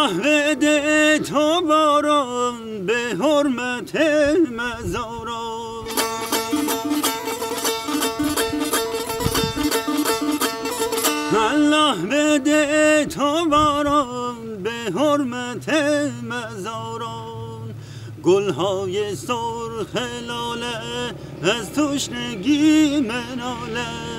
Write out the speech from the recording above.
الله بده تو باران به حرمت مزاران گلهای سرخ لاله از تشنگی مناله.